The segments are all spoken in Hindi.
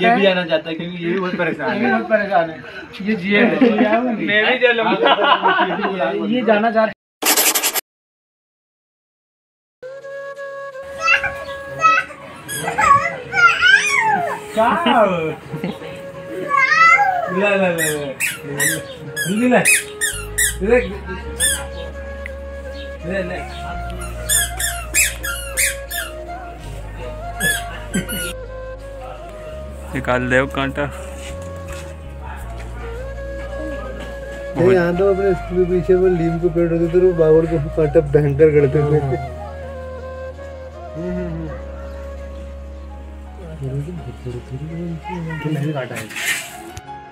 चाहता ये भी जाना चाहता है क्योंकि ये भी बहुत परेशान ये है। बहुत परेशान है। ये जिए मैं भी चलूँगा ये जाना चाह क्या ले ले ले ले। ले ले ले ले। निकाल दे कांटा। यहाँ तो अपने स्कूल के पीछे वो नीम के पेड़ होते थे तो बाबर को कांटा भयंकर करते थे।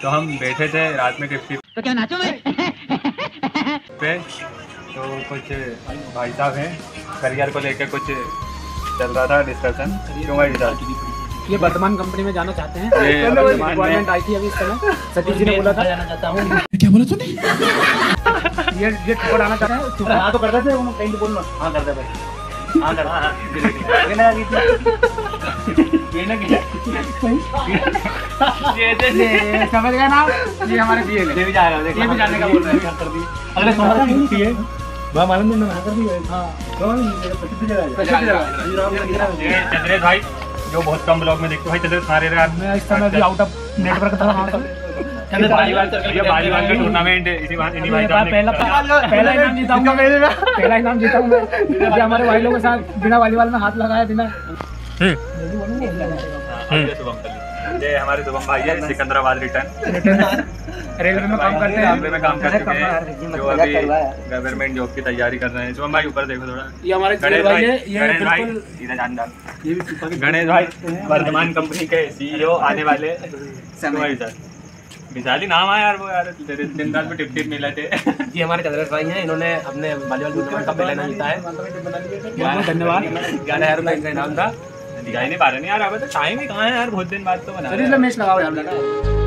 तो हम बैठे थे रात में किसी तो क्या नाचो मैं पे तो कुछ भाई साहब हैं करियर को लेकर कुछ चल रहा था डिस्कशन क्यों भाई साहब? ये वर्तमान कंपनी में जाना चाहते हैं। ये रिक्वायरमेंट आई थी अभी इस समय। सतीश जी ने बोला था। जाना चाहता हूँ। ये ये टिकट आना चाहते हैं। तू हाँ तो करता थे उन्होंने कहीं तो बोलना हाँ करता भाई। हाँ करता हाँ ये ना की थी। ये ना की ये ये समझ गए ना? ये हमारे ये भी जा रहा है ये भी जाने का बोल रहे हैं। कर दी अगले सोमवार की है मालूम नहीं ना कर दी हाँ। कौन ये जगह है। जगह ये चंद्रेश भाई। जो बहुत कम ब्लॉग में देखते हो। भाई सारे रात मैं इस समय भी आउट ऑफ़ नेटवर्क था वहाँ पर चंद्रेश भाई ये बालीबाल का टूर्नामेंट इसी इन्हीं भाई साहब पहला पहला इनाम जीता हूँ मैं। पहला इनाम जीता हूँ मैं। ये हमारे भाई लोगों के साथ बिना वॉलीबॉल में हाथ लगाया बिना हाँ, ये हमारे शुभम भाई है सिकंदराबाद रिटर्न। रेलवे में काम करते हैं। रेलवे में काम कर चुके हैं। जो अभी गवर्नमेंट जॉब की तैयारी कर रहे हैं। शुभम भाई ऊपर देखो थोड़ा। ये हमारे गणेश भाई है गणेश भाई बिल्कुल इधर जान डाल। गणेश भाई वर्तमान कंपनी के सीईओ आने वाले। तुम्हारी सर विशाली नाम आया यार वो यार तेरे दिन रात में टिप टिप मिला थे ये हमारे चंद्रेश भाई हैं इन्होंने अपने वॉलीबॉल टूर्नामेंट का पहला इनाम जीता है। धन्यवाद। ग्यारह हज़ार रुपये इनका इनाम था। दिखाई नहीं पा रहे। नहीं यार अब तो टाइम ही कहाँ है यार? बहुत दिन बाद तो बना हैं। मैच लगाओ यार।